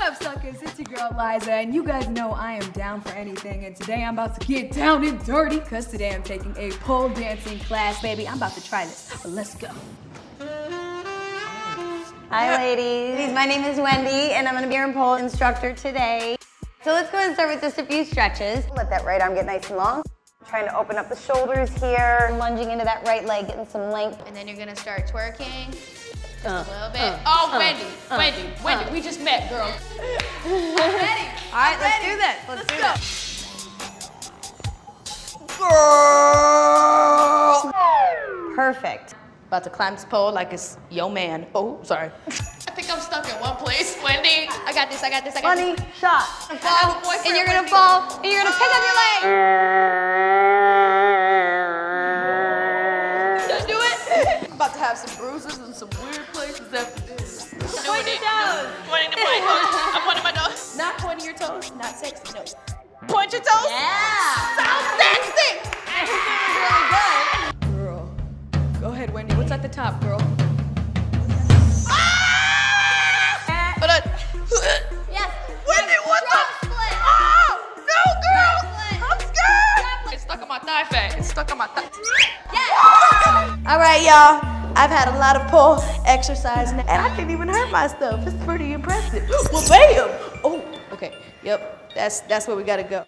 up, suckers? It's your girl Liza, and you guys know I am down for anything. And today I'm about to get down and dirty, because today I'm taking a pole dancing class, baby. I'm about to try this. But let's go. Hi, ladies. My name is Wendy, and I'm going to be your pole instructor today. So let's go and start with just a few stretches. Let that right arm get nice and long. Trying to open up the shoulders here. Lunging into that right leg, getting some length. And then you're gonna start twerking. Just Uh, a little bit. uh, oh, Wendy, uh, Wendy, Wendy, we just met, girl. All right, let's do this. Let's, do this. Perfect. About to climb this pole like it's yo man. Oh, sorry. I think I'm stuck in one place. Wendy, I got this, I got this, I got Funny this. shot. I have a Fall, and you're gonna Wendy. fall, and you're gonna pick up your leg. I do it? I'm about to have some bruises and some weird places after this. Point your toes. Pointing to my toes. I'm pointing my toes. Not pointing your toes, not sexy, no. Point your toes. Yeah. Sounds sexy. really good. Girl. Go ahead, Wendy. What's at the top, girl? Ah! But I, Yes. Wendy, what the? split. Oh, ah! no, girl. I'm scared. It's stuck on my thigh fat. It's stuck on my thigh. Yes. All right, y'all. I've had a lot of pull exercise now, and I didn't even hurt myself. It's pretty impressive. Well, bam! Oh, okay. Yep. That's that's where we gotta go.